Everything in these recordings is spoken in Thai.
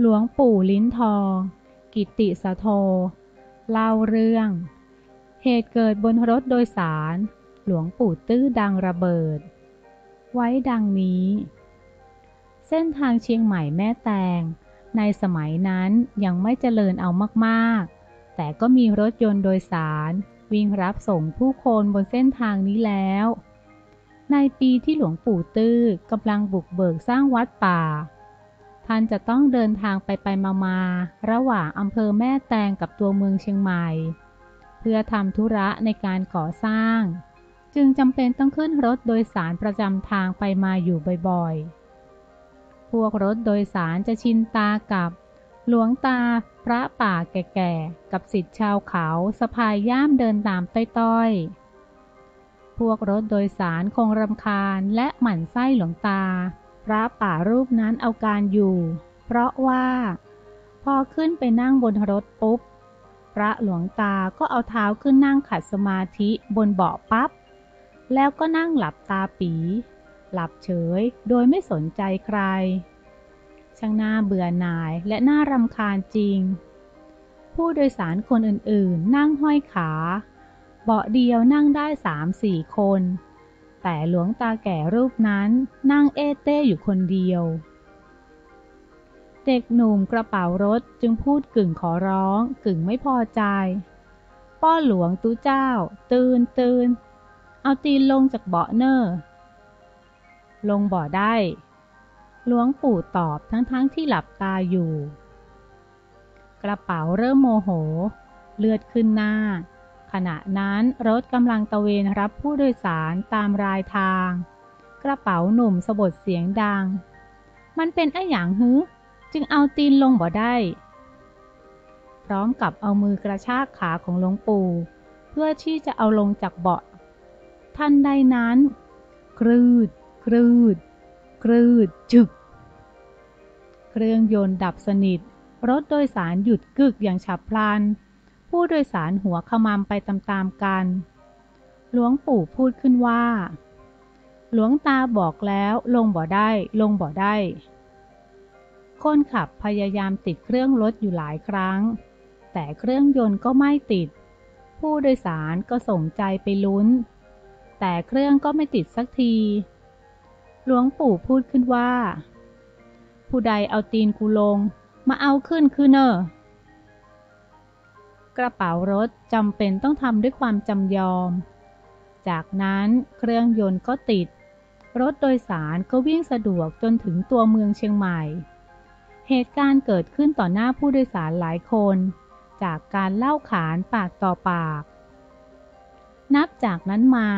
หลวงปู่ลิ้นทอง กิติสะโท เล่าเรื่อง เหตุเกิดบนรถโดยสาร หลวงปู่ตื้อดังระเบิด ไว้ดังนี้ เส้นทางเชียงใหม่แม่แตง ในสมัยนั้นยังไม่เจริญเอามากๆ แต่ก็มีรถยนต์โดยสาร วิ่งรับส่งผู้คนบนเส้นทางนี้แล้ว ในปีที่หลวงปู่ตื้อกำลังบุกเบิกสร้างวัดป่า ท่านจะต้องเดินทางไปไปมามา ระหว่างอำเภอแม่แตงกับตัวเมืองเชียงใหม่ เพื่อทำธุระในการก่อสร้าง จึงจำเป็นต้องขึ้นรถโดยสารประจำทางไปมาอยู่บ่อยๆ พวกรถโดยสารจะชินตากับ หลวงตา พระป่าแก่ๆ กับสิทธิ์ชาวเขาสะพายย่ามเดินตามต้อยๆ พวกรถโดยสารคงรำคาญและหมั่นไส้หลวงตา พระป่ารูปนั้นเอาการอยู่ เพราะว่า พอขึ้นไปนั่งบนรถปุ๊บ พระหลวงตาก็เอาเท้าขึ้นนั่งขัดสมาธิบนเบาะปับ๊บ แล้วก็นั่งหลับตาปี หลับเฉยโดยไม่สนใจใคร ช่างน่าเบื่อหน่ายและน่ารำคาญจริง ผู้โดยสารคนอื่นๆ นั่งห้อยขา เบาะเดียวนั่งได้สามสี่คน แต่หลวงตาแก่รูปนั้นนั่งเอเต้อยู่คนเดียว เด็กหนุ่มกระเป๋ารถจึงพูดกึ่งขอร้องกึ่งไม่พอใจ ป้อหลวงตู้เจ้า ตื่นตื่นเอาตีนลงจากเบาะเนอร์ลงบ่อได้ หลวงปู่ตอบทั้งๆทที่หลับตาอยู่ กระเป๋าเริ่มโมโห เลือดขึ้นหน้า ขณะนั้นรถกำลังตะเวนรับผู้โดยสารตามรายทาง กระเป๋าหนุ่มสะบดเสียงดัง มันเป็นไอ้หยางฮึจึงเอาตีนลงบ่ได้ พร้อมกับเอามือกระชากขาของหลวงปู่ เพื่อที่จะเอาลงจากเบาะทันใดนั้น ครืด ครืด ครืด จึก เครื่องยนต์ดับสนิท รถโดยสารหยุดกึกอย่างฉับพลัน ผู้โดยสารหัวขมำไปตามๆกัน หลวงปู่พูดขึ้นว่า หลวงตาบอกแล้วลงบ่ได้ ลงบ่ได้ คนขับพยายามติดเครื่องรถอยู่หลายครั้ง แต่เครื่องยนต์ก็ไม่ติด ผู้โดยสารก็ส่งใจไปลุ้น แต่เครื่องก็ไม่ติดสักที หลวงปู่พูดขึ้นว่า ผู้ใดเอาตีนกูลง มาเอาขึ้นคือเนอ กระเป๋ารถจำเป็นต้องทำด้วยความจำยอม จากนั้นเครื่องยนต์ก็ติด รถโดยสารก็วิ่งสะดวกจนถึงตัวเมืองเชียงใหม่ เหตุการณ์เกิดขึ้นต่อหน้าผู้โดยสารหลายคน จากการเล่าขานปากต่อปาก นับจากนั้นมา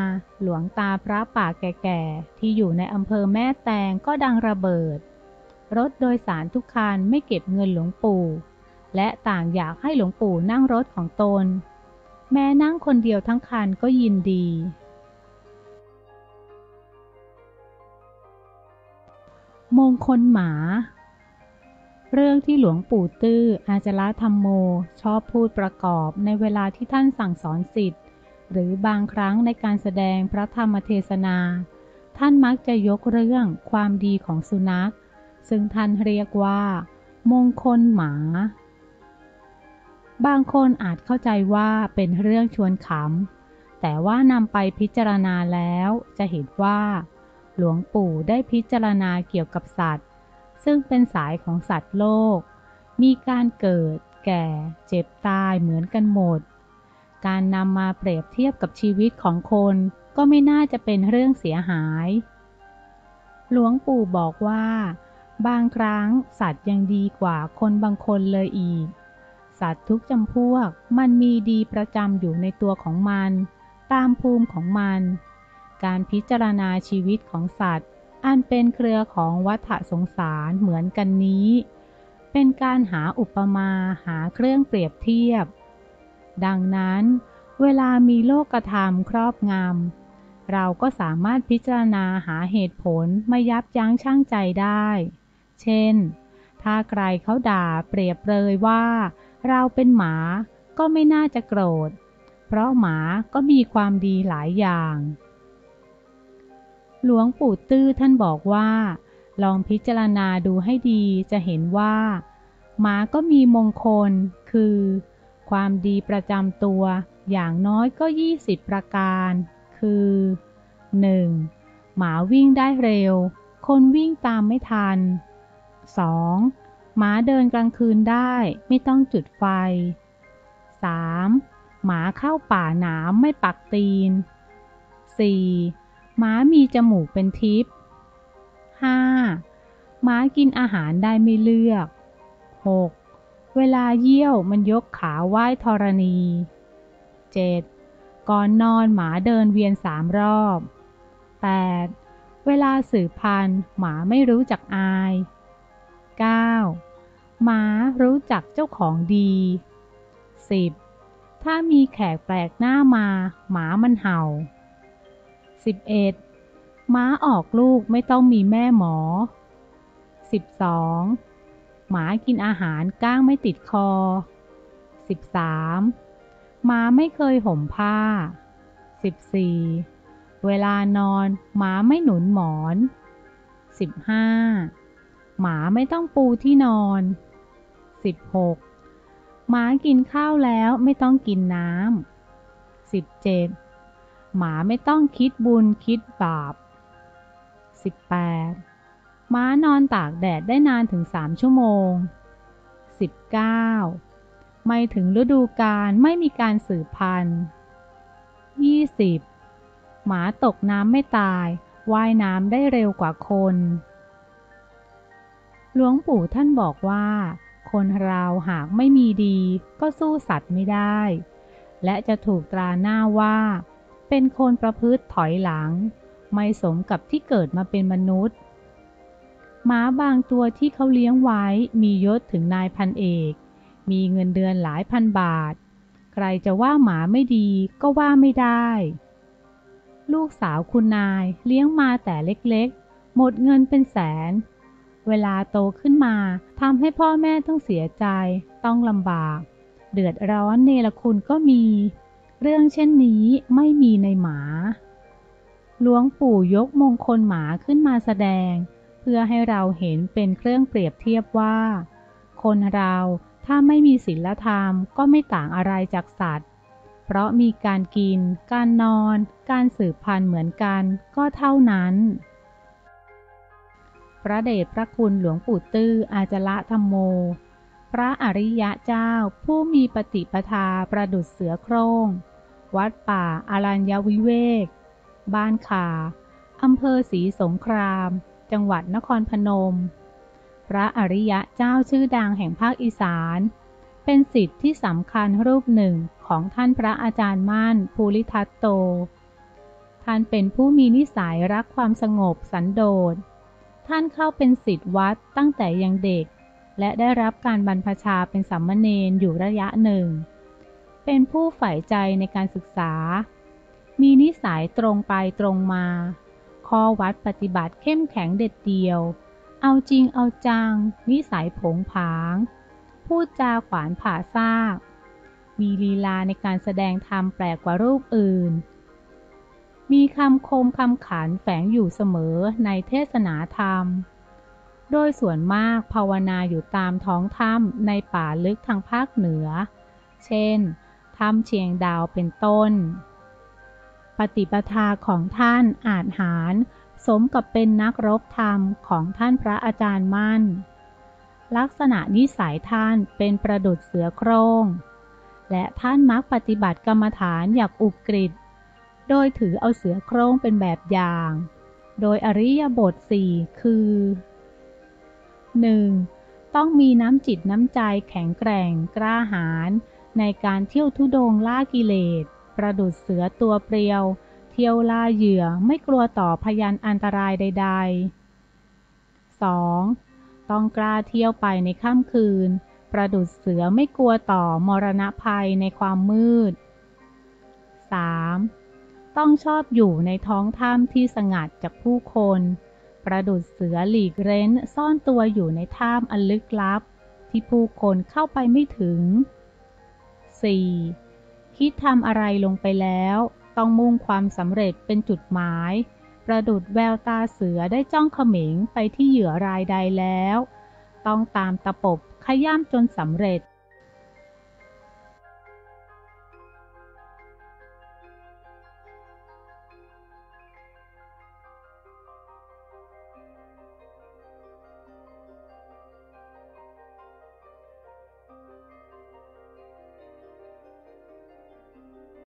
หลวงตาพระป่าแก่ๆ ที่อยู่ในอำเภอแม่แตงก็ดังระเบิด รถโดยสารทุกคันไม่เก็บเงินหลวงปู่ และต่างอยากให้หลวงปู่นั่งรถของตน แม้นั่งคนเดียวทั้งคันก็ยินดี มงคลหมา เรื่องที่หลวงปู่ตื้ออาจละธรรมโม ชอบพูดประกอบในเวลาที่ท่านสั่งสอนสิทธิ์หรือบางครั้งในการแสดงพระธรรมเทศนา ท่านมักจะยกเรื่องความดีของสุนัข ซึ่งท่านเรียกว่า มงคลหมา บางคนอาจเข้าใจว่าเป็นเรื่องชวนขำ แต่ว่านำไปพิจารณาแล้วจะเห็นว่า หลวงปู่ได้พิจารณาเกี่ยวกับสัตว์ ซึ่งเป็นสายของสัตว์โลก มีการเกิด แก่ เจ็บตายเหมือนกันหมด การนำมาเปรียบเทียบกับชีวิตของคนก็ไม่น่าจะเป็นเรื่องเสียหาย หลวงปู่บอกว่า บางครั้งสัตว์ยังดีกว่าคนบางคนเลยอีก สัตว์ทุกจำพวก มันมีดีประจำอยู่ในตัวของมัน ตามภูมิของมัน การพิจารณาชีวิตของสัตว์ อันเป็นเครือของวัฏสงสารเหมือนกันนี้ เป็นการหาอุปมาหาเครื่องเปรียบเทียบ ดังนั้น เวลามีโลกธรรมครอบงำเราก็สามารถพิจารณาหาเหตุผลไม่ยับยั้งชั่งใจได้ เช่น ถ้าใครเขาด่าเปรียบเปรยว่า เราเป็นหมาก็ไม่น่าจะโกรธ เพราะหมาก็มีความดีหลายอย่าง หลวงปู่ตื้อท่านบอกว่า ลองพิจารณาดูให้ดีจะเห็นว่า หมาก็มีมงคล คือ ความดีประจำตัวอย่างน้อยก็ 20 ประการ คือ 1. หมาวิ่งได้เร็ว คนวิ่งตามไม่ทัน 2. หมาเดินกลางคืนได้ไม่ต้องจุดไฟ 3. หมาเข้าป่าหนามไม่ปักตีน 4. หมามีจมูกเป็นทิพย์ 5. หมากินอาหารได้ไม่เลือก 6. เวลาเยี่ยวมันยกขาไหว้ธรณี 7. ก่อนนอนหมาเดินเวียนสามรอบ 8. เวลาสืบพันธุ์หมาไม่รู้จักอาย 9. หมารู้จักเจ้าของดี 10. ถ้ามีแขกแปลกหน้ามา หมามันเห่า 11. ม้าออกลูกไม่ต้องมีแม่หมอ 12. หมากินอาหารก้างไม่ติดคอ 13. หมาไม่เคยห่มผ้า 14. เวลานอนหมาไม่หนุนหมอน 15. หมาไม่ต้องปูที่นอน 16. หมากินข้าวแล้วไม่ต้องกินน้ำ 17. หมาไม่ต้องคิดบุญคิดบาป 18. ม้านอนตากแดดได้นานถึง 3 ชั่วโมง 19. ไม่ถึงฤดูกาลไม่มีการสืบพันธุ์ 20. หมาตกน้ำไม่ตาย ว่ายน้ำได้เร็วกว่าคน หลวงปู่ท่านบอกว่า คนเราหากไม่มีดีก็สู้สัตว์ไม่ได้ และจะถูกตราหน้าว่า เป็นคนประพฤติถอยหลัง ไม่สมกับที่เกิดมาเป็นมนุษย์ หมาบางตัวที่เขาเลี้ยงไว้มียศถึงนายพันเอก มีเงินเดือนหลายพันบาท ใครจะว่าหมาไม่ดีก็ว่าไม่ได้ ลูกสาวคุณนายเลี้ยงมาแต่เล็กๆ หมดเงินเป็นแสน เวลาโตขึ้นมาทำให้พ่อแม่ต้องเสียใจ ต้องลำบาก เดือดร้อนเนรคุณก็มี เรื่องเช่นนี้ไม่มีในหมา หลวงปู่ยกมงคลหมาขึ้นมาแสดง เพื่อให้เราเห็นเป็นเครื่องเปรียบเทียบว่า คนเราถ้าไม่มีศีลธรรมก็ไม่ต่างอะไรจากสัตว์ เพราะมีการกิน การนอน การสืบพันธุ์เหมือนกันก็เท่านั้น พระเดชพระคุณหลวงปู่ตื้ออาจละธรรมโม พระอริยะเจ้าผู้มีปฏิปทาประดุษเสือโครง่ง วัดป่าอารัญญวิเวก บ้านขาอำเภอศรีสงคราม จังหวัดนครพนม พระอริยะเจ้าชื่อดังแห่งภาคอีสาน เป็นสิทธิ์ที่สำคัญรูปหนึ่งของท่านพระอาจารย์มั่นภูริทัตโต ท่านเป็นผู้มีนิสัยรักความสงบสันโดษ ท่านเข้าเป็นสิทธิ์วัดตั้งแต่ยังเด็ก และได้รับการบรรพชาเป็นสัมมเนนอยู่ระยะหนึ่ง เป็นผู้ใฝ่ใจในการศึกษา มีนิสัยตรงไปตรงมา ข้อวัดปฏิบัติเข้มแข็งเด็ดเดียว เอาจริงเอาจัง นิสัยผงผาง พูดจาขวานผ่าซาก มีลีลาในการแสดงธรรมแปลกกว่ารูปอื่น มีคำคมคำขานแฝงอยู่เสมอในเทศนาธรรม โดยส่วนมากภาวนาอยู่ตามท้องถ้ำในป่าลึกทางภาคเหนือ เช่น ถ้ำเชียงดาวเป็นต้น ปฏิปทาของท่านอาจหารสมกับเป็นนักรบธรรมของท่านพระอาจารย์มั่น ลักษณะนิสัยท่านเป็นประดุดเสือโครง่ง และท่านมักปฏิบัติกรรมฐานอย่างอุกฤษ โดยถือเอาเสือโคร่งเป็นแบบอย่าง โดยอริยบทสี่คือ 1. ต้องมีน้ำจิตน้ำใจแข็งแกร่งกล้าหาญในการเที่ยวทุดงล่ากิเลส ประดุดเสือตัวเปรียว เที่ยวล่าเหยื่อไม่กลัวต่อพยันอันตรายใด ๆ 2. ต้องกล้าเที่ยวไปในค่ำคืน ประดุดเสือไม่กลัวต่อมรณะภัยในความมืด 3. ต้องชอบอยู่ในท้องถ้ำที่สงัดจากผู้คน ประดุดเสือหลีกเร้นซ่อนตัวอยู่ในถ้ำอันลึกลับ ที่ผู้คนเข้าไปไม่ถึง 4. คิดทำอะไรลงไปแล้ว ต้องมุ่งความสำเร็จเป็นจุดหมาย ประดุดแววตาเสือได้จ้องเขม็งไปที่เหยื่อรายใดแล้ว ต้องตามตะปบขย้ำจนสำเร็จ